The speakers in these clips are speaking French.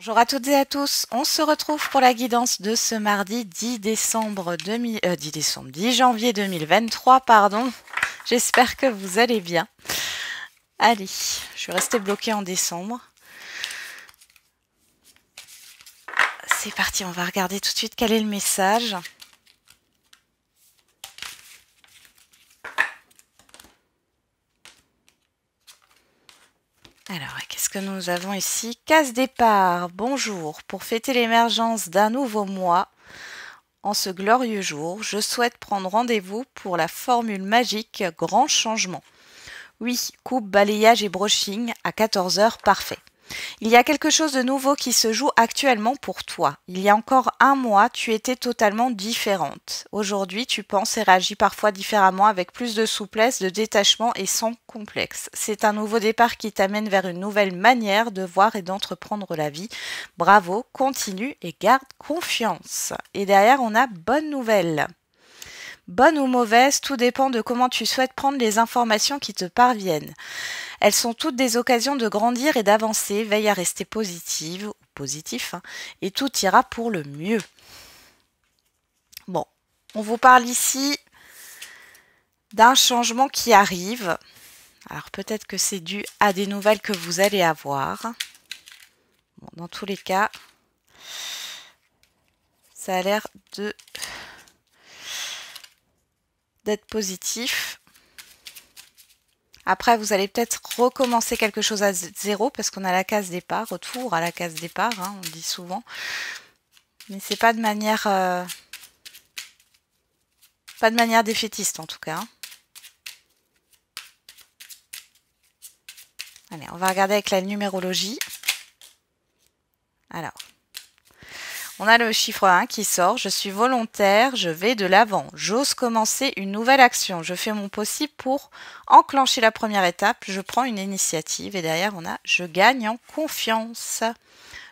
Bonjour à toutes et à tous, on se retrouve pour la guidance de ce mardi 10 décembre 2000, euh, 10 décembre 10 janvier 2023 pardon. J'espère que vous allez bien. Allez, je suis restée bloquée en décembre. C'est parti, on va regarder tout de suite quel est le message. Alors, qu'est-ce que nous avons ici? Case départ, bonjour. Pour fêter l'émergence d'un nouveau mois, en ce glorieux jour, je souhaite prendre rendez-vous pour la formule magique Grand Changement. Oui, coupe, balayage et brushing à 14h, parfait. Il y a quelque chose de nouveau qui se joue actuellement pour toi. Il y a encore un mois, tu étais totalement différente. Aujourd'hui, tu penses et réagis parfois différemment avec plus de souplesse, de détachement et sans complexe. C'est un nouveau départ qui t'amène vers une nouvelle manière de voir et d'entreprendre la vie. Bravo, continue et garde confiance. Et derrière, on a bonne nouvelle. Bonne ou mauvaise, tout dépend de comment tu souhaites prendre les informations qui te parviennent. Elles sont toutes des occasions de grandir et d'avancer. Veille à rester positive ou positif hein, et tout ira pour le mieux. Bon, on vous parle ici d'un changement qui arrive. Alors peut-être que c'est dû à des nouvelles que vous allez avoir. Dans tous les cas, ça a l'air de d'être positif. Après, vous allez peut-être recommencer quelque chose à zéro parce qu'on a la case départ, retour à la case départ, hein, on dit souvent. Mais c'est pas de manière euh, pas de manière défaitiste en tout cas. Hein. Allez, on va regarder avec la numérologie. Alors, on a le chiffre 1 qui sort. Je suis volontaire, je vais de l'avant. J'ose commencer une nouvelle action. Je fais mon possible pour enclencher la première étape. Je prends une initiative. Et derrière, on a je gagne en confiance.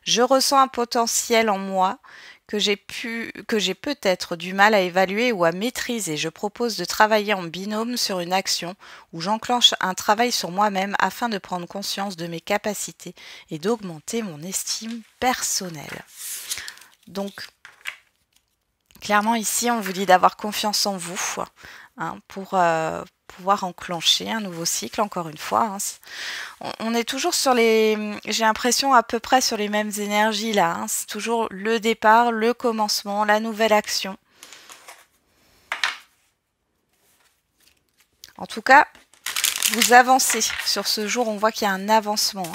Je ressens un potentiel en moi que j'ai pu, que j'ai peut-être du mal à évaluer ou à maîtriser. Je propose de travailler en binôme sur une action où j'enclenche un travail sur moi-même afin de prendre conscience de mes capacités et d'augmenter mon estime personnelle. Donc, clairement, ici, on vous dit d'avoir confiance en vous hein, pour euh, pouvoir enclencher un nouveau cycle, encore une fois. Hein. On, est toujours sur les, j'ai l'impression, à peu près sur les mêmes énergies là. Hein. C'est toujours le départ, le commencement, la nouvelle action. En tout cas, vous avancez sur ce jour, on voit qu'il y a un avancement.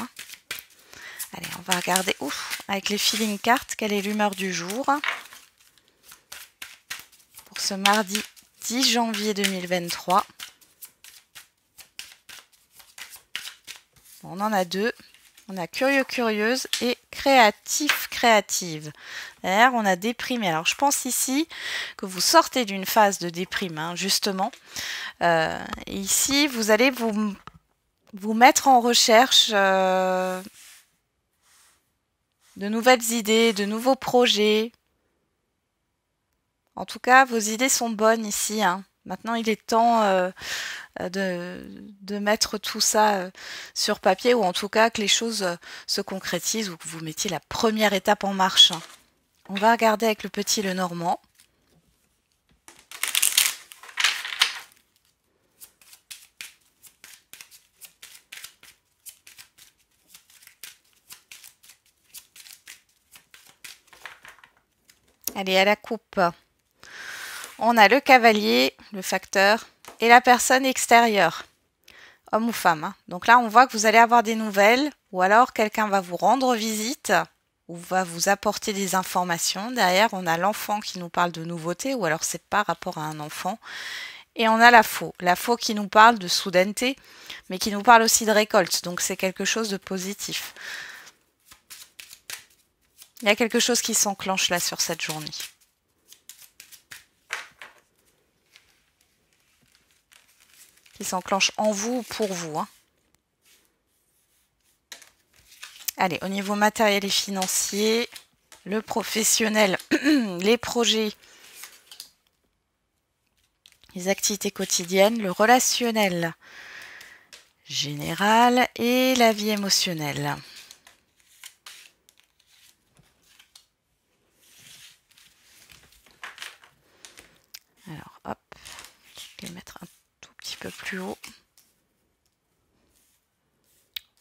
Allez, on va regarder ouf, avec les feeling cartes quelle est l'humeur du jour. Pour ce mardi 10 janvier 2023. on en a deux. On a curieux curieuse et créatif créative. D'ailleurs, on a déprimé. Alors, je pense ici que vous sortez d'une phase de déprime, hein, justement. Euh, ici, vous allez vous, mettre en recherche euh, de nouvelles idées, de nouveaux projets. En tout cas, vos idées sont bonnes ici. Hein. Maintenant, il est temps euh, de, mettre tout ça euh, sur papier, ou en tout cas que les choses euh, se concrétisent, ou que vous mettiez la première étape en marche. On va regarder avec le petit le normand. Allez, à la coupe. On a le cavalier, le facteur, et la personne extérieure, homme ou femme. Hein. Donc là, on voit que vous allez avoir des nouvelles, ou alors quelqu'un va vous rendre visite, ou va vous apporter des informations. Derrière, on a l'enfant qui nous parle de nouveautés, ou alors c'est pas rapport à un enfant. Et on a la faux. La faux qui nous parle de soudaineté, mais qui nous parle aussi de récolte. Donc c'est quelque chose de positif. Il y a quelque chose qui s'enclenche là sur cette journée. Qui s'enclenche en vous ou pour vous. Hein. Allez, au niveau matériel et financier, le professionnel, les projets, les activités quotidiennes, le relationnel général et la vie émotionnelle. Plus haut.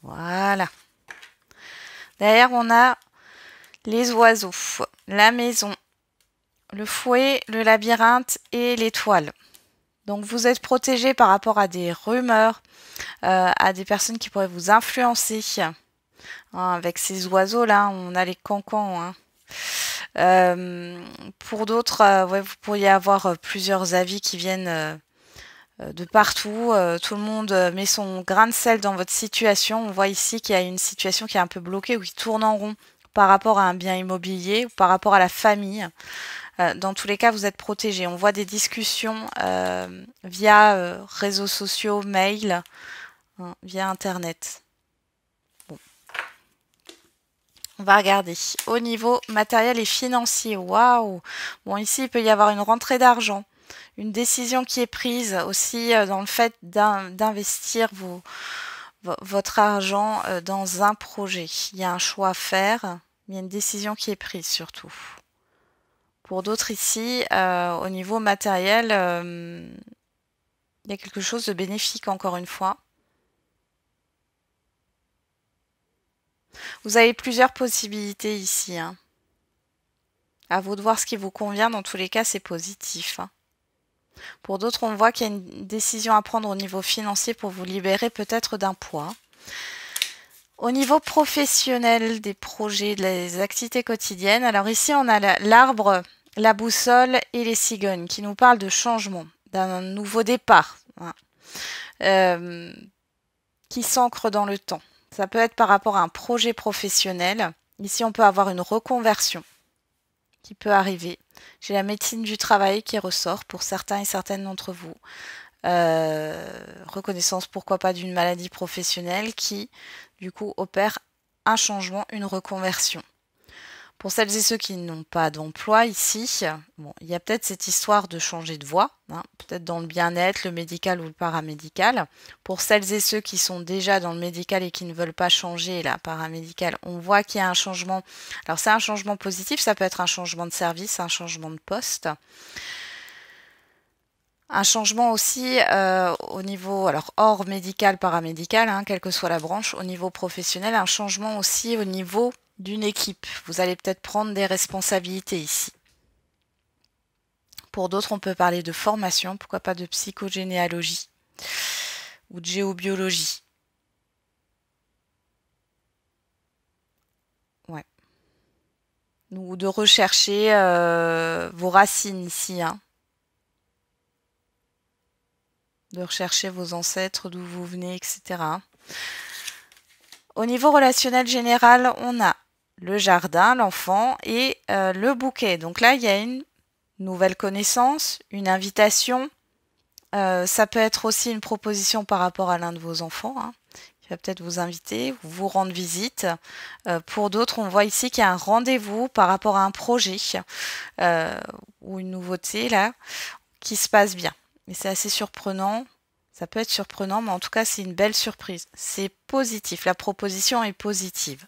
Voilà. Derrière, on a les oiseaux, la maison, le fouet, le labyrinthe et l'étoile. Donc vous êtes protégé par rapport à des rumeurs, euh, à des personnes qui pourraient vous influencer. Hein, avec ces oiseaux-là, on a les cancans. Hein. Euh, pour d'autres, euh, vous pourriez avoir plusieurs avis qui viennent de partout. tout le monde met son grain de sel dans votre situation. On voit ici qu'il y a une situation qui est un peu bloquée ou qui tourne en rond par rapport à un bien immobilier ou par rapport à la famille. Euh, dans tous les cas, vous êtes protégé. On voit des discussions euh, via euh, réseaux sociaux, mail, hein, via Internet. On va regarder. Au niveau matériel et financier, waouh Bon, ici, il peut y avoir une rentrée d'argent, une décision qui est prise aussi dans le fait d'investir votre argent dans un projet. Il y a un choix à faire, il y a une décision qui est prise surtout. Pour d'autres ici, euh, au niveau matériel, euh, il y a quelque chose de bénéfique encore une fois. Vous avez plusieurs possibilités ici. Hein. À vous de voir ce qui vous convient. Dans tous les cas, c'est positif. Hein. Pour d'autres, on voit qu'il y a une décision à prendre au niveau financier pour vous libérer peut-être d'un poids. Au niveau professionnel des projets, des activités quotidiennes, alors ici on a l'arbre la boussole et les cigognes, qui nous parlent de changement, d'un nouveau départ, hein, euh, qui s'ancre dans le temps. Ça peut être par rapport à un projet professionnel. Ici, on peut avoir une reconversion qui peut arriver. J'ai la médecine du travail qui ressort pour certains et certaines d'entre vous. Euh, reconnaissance, pourquoi pas, d'une maladie professionnelle qui, du coup, opère un changement, une reconversion. Pour celles et ceux qui n'ont pas d'emploi ici, bon, il y a peut-être cette histoire de changer de voie, hein, peut-être dans le bien-être, le médical ou le paramédical. Pour celles et ceux qui sont déjà dans le médical et qui ne veulent pas changer la paramédical, on voit qu'il y a un changement. Alors c'est un changement positif, ça peut être un changement de service, un changement de poste. Un changement aussi euh, au niveau, alors hors médical, paramédical, hein, quelle que soit la branche, au niveau professionnel, un changement aussi au niveau d'une équipe. Vous allez peut-être prendre des responsabilités ici. Pour d'autres, on peut parler de formation, pourquoi pas de psychogénéalogie ou de géobiologie. Ouais. Ou de rechercher euh, vos racines ici. Hein. De rechercher vos ancêtres, d'où vous venez, etc. Au niveau relationnel général, on a le jardin, l'enfant et euh, le bouquet. Donc là, il y a une nouvelle connaissance, une invitation. Euh, ça peut être aussi une proposition par rapport à l'un de vos enfants, hein, qui va peut-être vous inviter ou vous rendre visite. Euh, pour d'autres, on voit ici qu'il y a un rendez-vous par rapport à un projet ou une nouveauté là qui se passe bien. Et c'est assez surprenant. Ça peut être surprenant, mais en tout cas, c'est une belle surprise. C'est positif. La proposition est positive.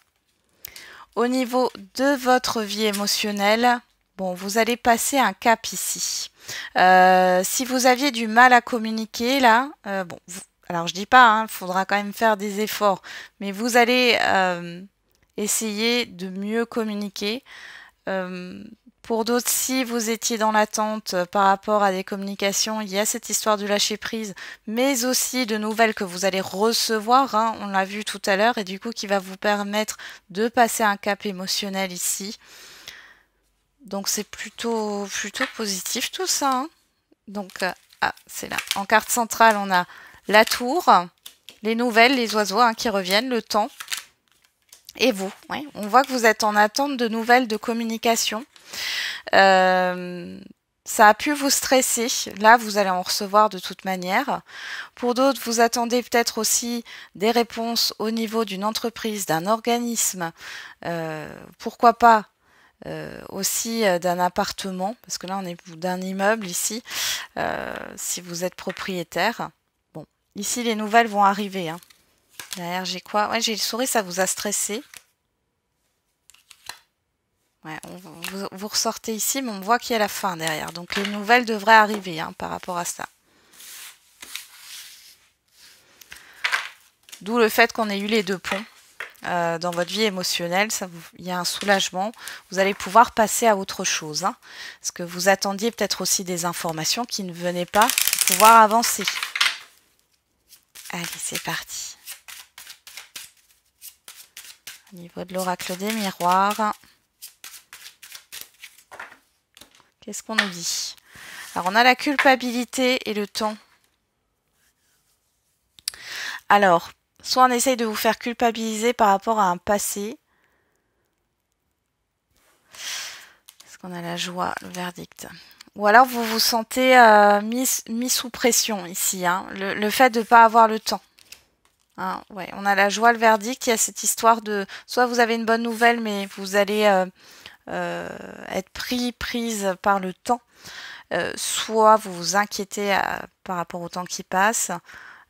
Au niveau de votre vie émotionnelle, bon, vous allez passer un cap ici. Euh, si vous aviez du mal à communiquer là, euh, bon, alors je dis pas, il hein, faudra quand même faire des efforts, mais vous allez euh, essayer de mieux communiquer. Pour d'autres, si vous étiez dans l'attente euh, par rapport à des communications, il y a cette histoire du lâcher prise, mais aussi de nouvelles que vous allez recevoir, hein, on l'a vu tout à l'heure, et du coup qui va vous permettre de passer un cap émotionnel ici. Donc c'est plutôt, plutôt positif tout ça. Hein. Donc, euh, ah, c'est là. En carte centrale, on a la tour, les nouvelles, les oiseaux hein, qui reviennent, le temps. Et vous, on voit que vous êtes en attente de nouvelles de communication. Euh, ça a pu vous stresser. Là, vous allez en recevoir de toute manière. Pour d'autres, vous attendez peut-être aussi des réponses au niveau d'une entreprise, d'un organisme. Euh, pourquoi pas euh, aussi d'un appartement, parce que là, on est d'un immeuble ici, si vous êtes propriétaire. Bon, ici, les nouvelles vont arriver. Hein. Derrière, j'ai quoi? Ouais, j'ai le souris, ça vous a stressé? Vous, ressortez ici, mais on voit qu'il y a la fin derrière. Donc les nouvelles devraient arriver hein, par rapport à ça. D'où le fait qu'on ait eu les deux ponts. Euh, dans votre vie émotionnelle, il y a un soulagement. Vous allez pouvoir passer à autre chose. Hein, parce que vous attendiez peut-être aussi des informations qui ne venaient pas pour pouvoir avancer. Allez, c'est parti. Au niveau de l'oracle des miroirs. Qu'est-ce qu'on nous dit? Alors, on a la culpabilité et le temps. Alors, soit on essaye de vous faire culpabiliser par rapport à un passé. Est-ce qu'on a la joie, le verdict? Ou alors vous vous sentez euh, mis, sous pression ici. Hein. le, fait de ne pas avoir le temps. Hein, ouais, on a la joie, le verdict. Il y a cette histoire de soit vous avez une bonne nouvelle, mais vous allez euh, être pris, prise par le temps, euh, soit vous vous inquiétez euh, par rapport au temps qui passe.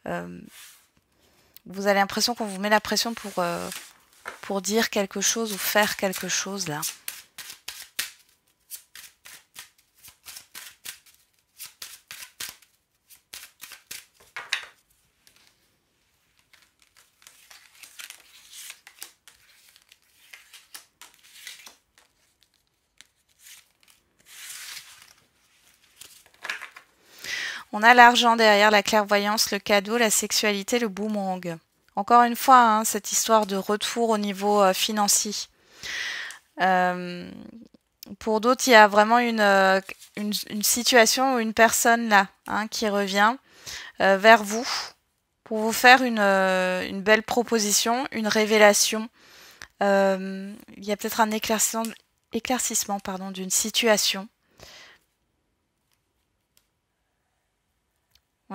vous avez l'impression qu'on vous met la pression pour, pour dire quelque chose ou faire quelque chose là. On a l'argent derrière, la clairvoyance, le cadeau, la sexualité, le boomerang. Encore une fois, hein, cette histoire de retour au niveau euh, financier. Euh, pour d'autres, il y a vraiment une, euh, situation ou une personne là hein, qui revient vers vous pour vous faire une, belle proposition, une révélation. il y a peut-être un éclaircissement, d'une situation.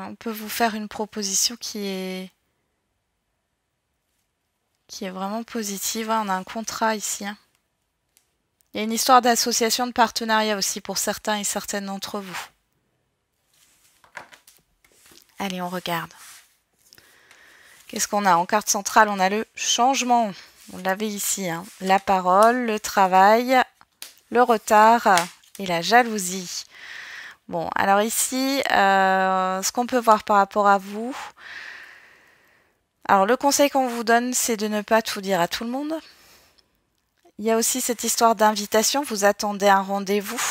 On peut vous faire une proposition qui est vraiment positive. on a un contrat ici. Hein. Il y a une histoire d'association de partenariat aussi pour certains et certaines d'entre vous. Allez, on regarde. Qu'est-ce qu'on a? En carte centrale, on a le changement. On l'avait ici. Hein. La parole, le travail, le retard et la jalousie. Bon, alors ici, euh, ce qu'on peut voir par rapport à vous. Alors, le conseil qu'on vous donne, c'est de ne pas tout dire à tout le monde. Il y a aussi cette histoire d'invitation. Vous attendez un rendez-vous.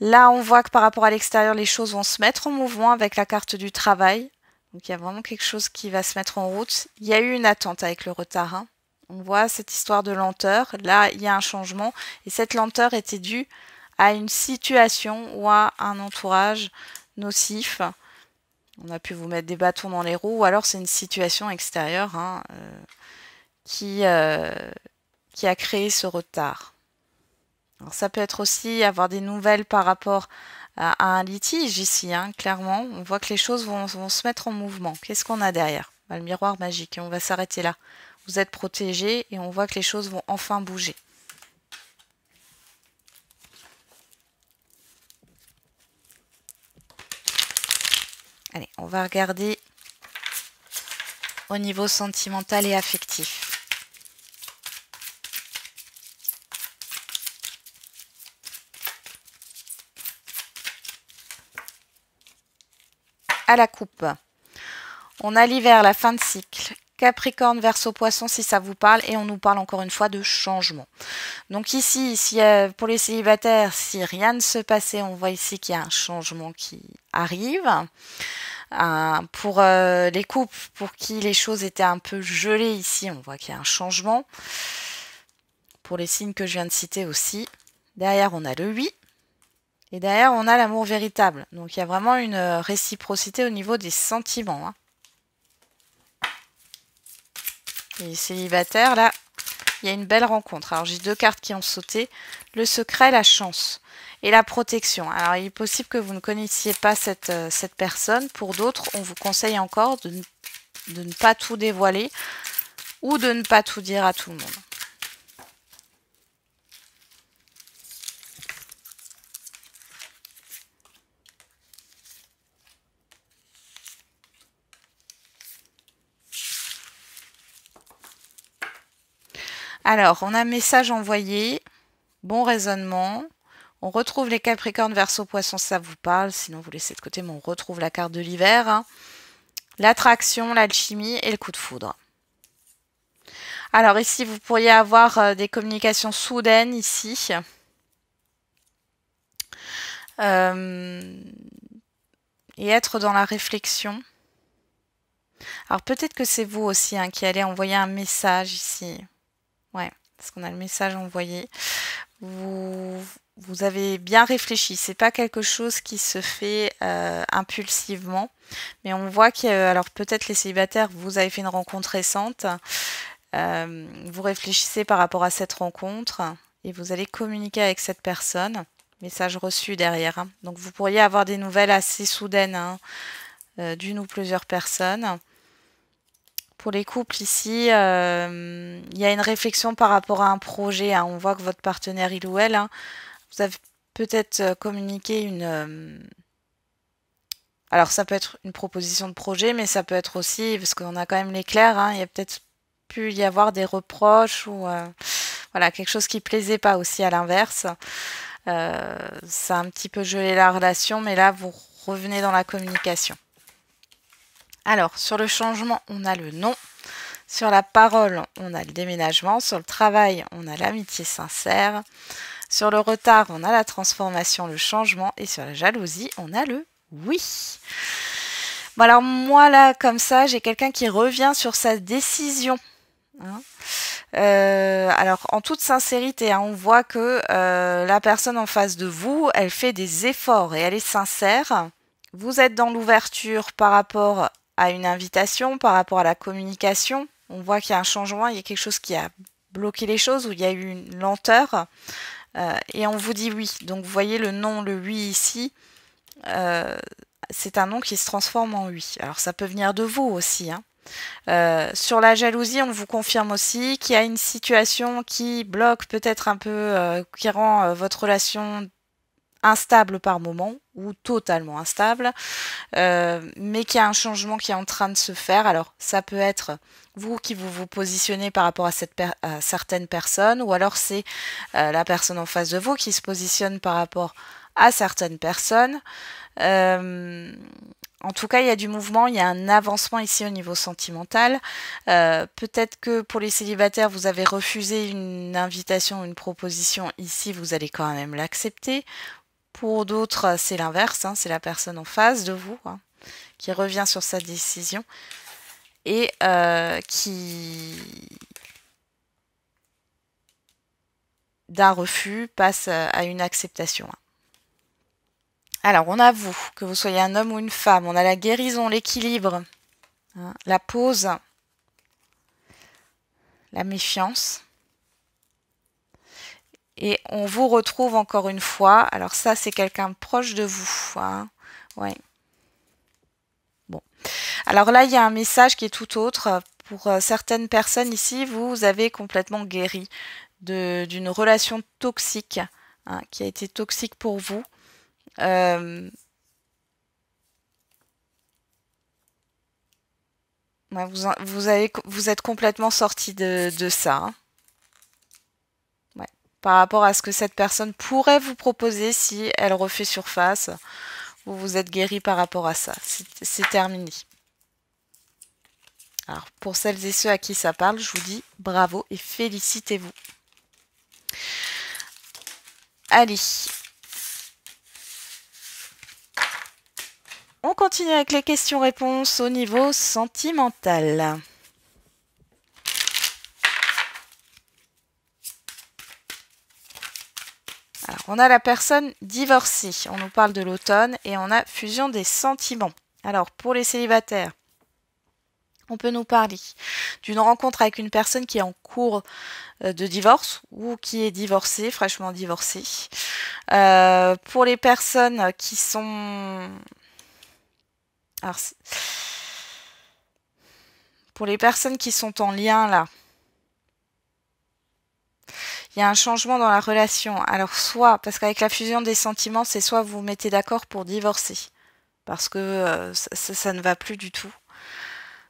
Là, on voit que par rapport à l'extérieur, les choses vont se mettre en mouvement avec la carte du travail. Donc, il y a vraiment quelque chose qui va se mettre en route. Il y a eu une attente avec le retard. Hein. On voit cette histoire de lenteur. Là, il y a un changement. Et cette lenteur était due à une situation ou à un entourage nocif. On a pu vous mettre des bâtons dans les roues, ou alors c'est une situation extérieure hein, euh, qui, euh, qui a créé ce retard. ça peut être aussi avoir des nouvelles par rapport à, un litige ici, hein, clairement. On voit que les choses vont, se mettre en mouvement. Qu'est-ce qu'on a derrière? Bah, Le miroir magique, et on va s'arrêter là. Vous êtes protégé et on voit que les choses vont enfin bouger. Allez, on va regarder au niveau sentimental et affectif. À la coupe. On a l'hiver, la fin de cycle. Capricorne, Verseau, Poisson, si ça vous parle, et on nous parle encore une fois de changement. Donc ici, si, pour les célibataires, si rien ne se passait, on voit ici qu'il y a un changement qui arrive. Pour euh, les couples pour qui les choses étaient un peu gelées ici, on voit qu'il y a un changement. Pour les signes que je viens de citer aussi. Derrière, on a le oui. Et derrière, on a l'amour véritable. Donc il y a vraiment une réciprocité au niveau des sentiments. Hein. Les célibataires, là, il y a une belle rencontre. Alors j'ai deux cartes qui ont sauté. Le secret, la chance et la protection. Alors il est possible que vous ne connaissiez pas cette, euh, cette personne. Pour d'autres, on vous conseille encore de, de ne pas tout dévoiler ou de ne pas tout dire à tout le monde. Alors, on a message envoyé, bon raisonnement. On retrouve les Capricornes, Verseau, Poisson, ça vous parle. Sinon, vous laissez de côté, mais on retrouve la carte de l'hiver. Hein. l'attraction, l'alchimie et le coup de foudre. Alors ici, vous pourriez avoir euh, des communications soudaines ici. Euh, et être dans la réflexion. Alors peut-être que c'est vous aussi hein, qui allez envoyer un message ici. Ouais, parce qu'on a le message envoyé. Vous, vous avez bien réfléchi. C'est pas quelque chose qui se fait euh, impulsivement, mais on voit que alors peut-être les célibataires, vous avez fait une rencontre récente. Euh, vous réfléchissez par rapport à cette rencontre et vous allez communiquer avec cette personne. Message reçu derrière. Hein. Donc vous pourriez avoir des nouvelles assez soudaines hein, euh, d'une ou plusieurs personnes. Pour les couples ici, euh, il y a une réflexion par rapport à un projet. Hein. On voit que votre partenaire, il ou elle, vous avez peut-être euh, communiqué une... alors ça peut être une proposition de projet, mais ça peut être aussi, parce qu'on a quand même l'éclair, il y a peut-être pu y avoir des reproches ou voilà quelque chose qui plaisait pas aussi à l'inverse. Euh, ça a un petit peu gelé la relation, mais là, vous revenez dans la communication. Alors, sur le changement, on a le nom. Sur la parole, on a le déménagement. Sur le travail, on a l'amitié sincère. Sur le retard, on a la transformation, le changement. Et sur la jalousie, on a le oui. Bon alors moi là, comme ça, j'ai quelqu'un qui revient sur sa décision. Hein. Euh, alors, en toute sincérité, hein, on voit que euh, la personne en face de vous, elle fait des efforts et elle est sincère. Vous êtes dans l'ouverture par rapport à une invitation, par rapport à la communication. On voit qu'il y a un changement, il y a quelque chose qui a bloqué les choses, où il y a eu une lenteur. Euh, et on vous dit oui. Donc, vous voyez le non, le oui ici. c'est un non qui se transforme en oui. Alors, ça peut venir de vous aussi. Hein. Euh, sur la jalousie, on vous confirme aussi qu'il y a une situation qui bloque peut-être un peu, euh, qui rend euh, votre relation instable par moment ou totalement instable, mais qu'il y a un changement qui est en train de se faire. Alors, ça peut être vous qui vous positionnez par rapport à, cette certaines personnes, ou alors c'est la personne en face de vous qui se positionne par rapport à certaines personnes. En tout cas, il y a du mouvement, il y a un avancement ici au niveau sentimental. Euh, peut-être que pour les célibataires, vous avez refusé une invitation, une proposition. Ici, vous allez quand même l'accepter. Pour d'autres, c'est l'inverse. Hein, c'est la personne en face de vous hein, qui revient sur sa décision et euh, qui d'un refus passe à une acceptation. Alors, on a vous, que vous soyez un homme ou une femme. On a la guérison, l'équilibre, hein, la pause, la méfiance. Et on vous retrouve encore une fois. Alors ça, c'est quelqu'un proche de vous. Hein. Ouais. Alors là, il y a un message qui est tout autre. Pour euh, certaines personnes ici, vous avez complètement guéri d'une relation toxique hein, qui a été toxique pour vous. Euh, vous êtes complètement sorti de, ça. Hein. Par rapport à ce que cette personne pourrait vous proposer si elle refait surface, vous vous êtes guéri par rapport à ça. C'est terminé. Alors, pour celles et ceux à qui ça parle, je vous dis bravo et félicitez-vous. Allez, On continue avec les questions-réponses au niveau sentimental. Alors, on a la personne divorcée. On nous parle de l'automne et on a fusion des sentiments. Alors, pour les célibataires, on peut nous parler d'une rencontre avec une personne qui est en cours euh, de divorce ou qui est divorcée, fraîchement divorcée. Euh, pour les personnes qui sont alors, pour les personnes qui sont en lien là, il y a un changement dans la relation. Alors soit, parce qu'avec la fusion des sentiments, c'est soit vous vous mettez d'accord pour divorcer, parce que euh, ça, ne va plus du tout,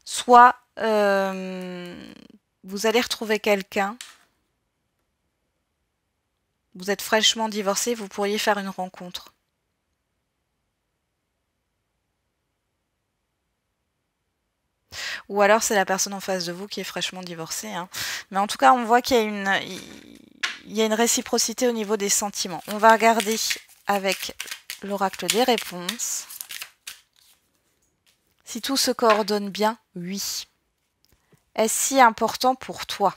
soit euh, vous allez retrouver quelqu'un, vous êtes fraîchement divorcé, vous pourriez faire une rencontre. Ou alors c'est la personne en face de vous qui est fraîchement divorcée. Hein. Mais en tout cas, on voit qu'il y a une, il y a une réciprocité au niveau des sentiments. On va regarder avec l'oracle des réponses. Si tout se coordonne bien, oui. Est-ce si important pour toi?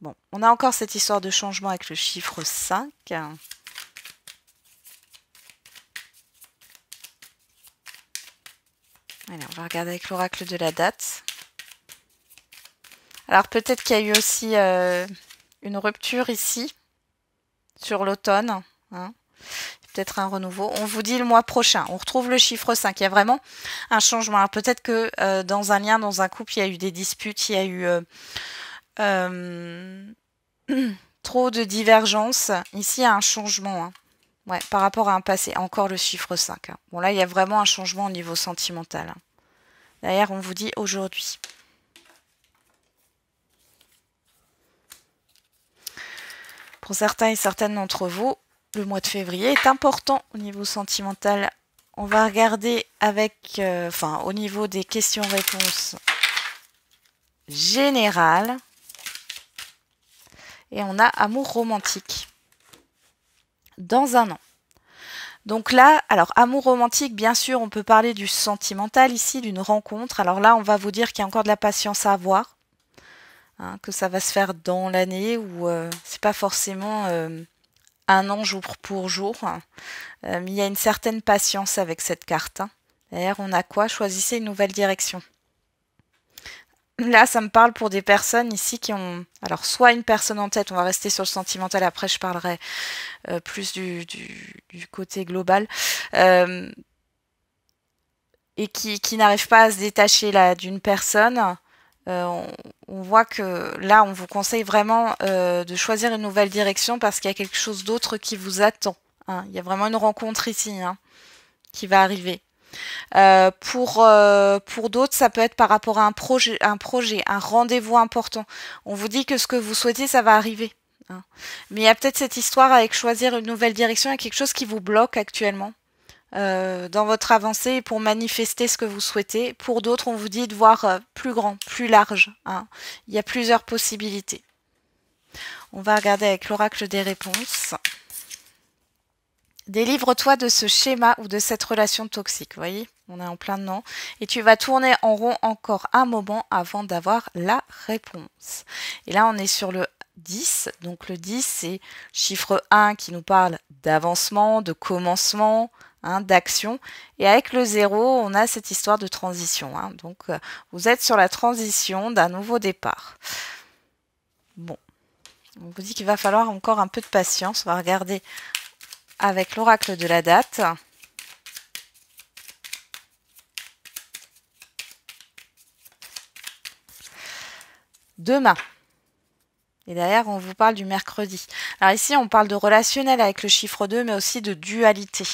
Bon, on a encore cette histoire de changement avec le chiffre 5. Allez, on va regarder avec l'oracle de la date. Alors peut-être qu'il y a eu aussi euh, une rupture ici, sur l'automne. Hein. Peut-être un renouveau. On vous dit le mois prochain. On retrouve le chiffre 5. Il y a vraiment un changement. peut-être que euh, dans un lien, dans un couple, il y a eu des disputes, il y a eu euh, trop de divergences. Ici, il y a un changement. Hein. Par rapport à un passé. Encore le chiffre 5. Hein. Bon, là, il y a vraiment un changement au niveau sentimental. D'ailleurs, on vous dit aujourd'hui. Pour certains et certaines d'entre vous, le mois de février est important au niveau sentimental. On va regarder avec, euh, au niveau des questions-réponses générales. Et on a amour romantique dans un an. Donc là, alors amour romantique, bien sûr, on peut parler du sentimental ici, d'une rencontre. Alors là, on va vous dire qu'il y a encore de la patience à avoir, hein, que ça va se faire dans l'année ou euh, c'est pas forcément euh, un an jour pour jour. Euh, mais il y a une certaine patience avec cette carte. Hein. D'ailleurs, on a quoi? Choisissez une nouvelle direction. Là, ça me parle pour des personnes ici qui ont... Alors, soit une personne en tête, on va rester sur le sentimental, après je parlerai plus du, côté global, et qui, qui n'arrive pas à se détacher d'une personne. Euh, on, voit que là, on vous conseille vraiment de choisir une nouvelle direction parce qu'il y a quelque chose d'autre qui vous attend. Hein. Il y a vraiment une rencontre ici hein, qui va arriver. Euh, pour euh, pour d'autres, ça peut être par rapport à un projet, un projet, un rendez-vous important. On vous dit que ce que vous souhaitez, ça va arriver. Hein. Mais il y a peut-être cette histoire avec choisir une nouvelle direction, a quelque chose qui vous bloque actuellement. Euh, dans votre avancée pour manifester ce que vous souhaitez. Pour d'autres, on vous dit de voir plus grand, plus large. Hein. Il y a plusieurs possibilités. On va regarder avec l'oracle des réponses. Délivre-toi de ce schéma ou de cette relation toxique. Vous voyez, on est en plein dedans. Et tu vas tourner en rond encore un moment avant d'avoir la réponse. Et là, on est sur le 10. Donc le 10, c'est chiffre 1 qui nous parle d'avancement, de commencement, hein, d'action. Et avec le 0, on a cette histoire de transition. Hein. Donc euh, vous êtes sur la transition d'un nouveau départ. Bon. On vous dit qu'il va falloir encore un peu de patience. On va regarder avec l'oracle de la date. Demain. Et derrière, on vous parle du mercredi. Alors ici, on parle de relationnel avec le chiffre 2, mais aussi de dualité.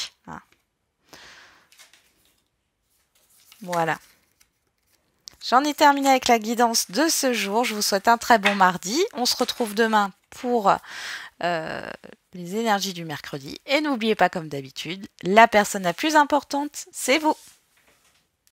Voilà. J'en ai terminé avec la guidance de ce jour. Je vous souhaite un très bon mardi. On se retrouve demain pour euh, les énergies du mercredi. Et n'oubliez pas, comme d'habitude, la personne la plus importante, c'est vous.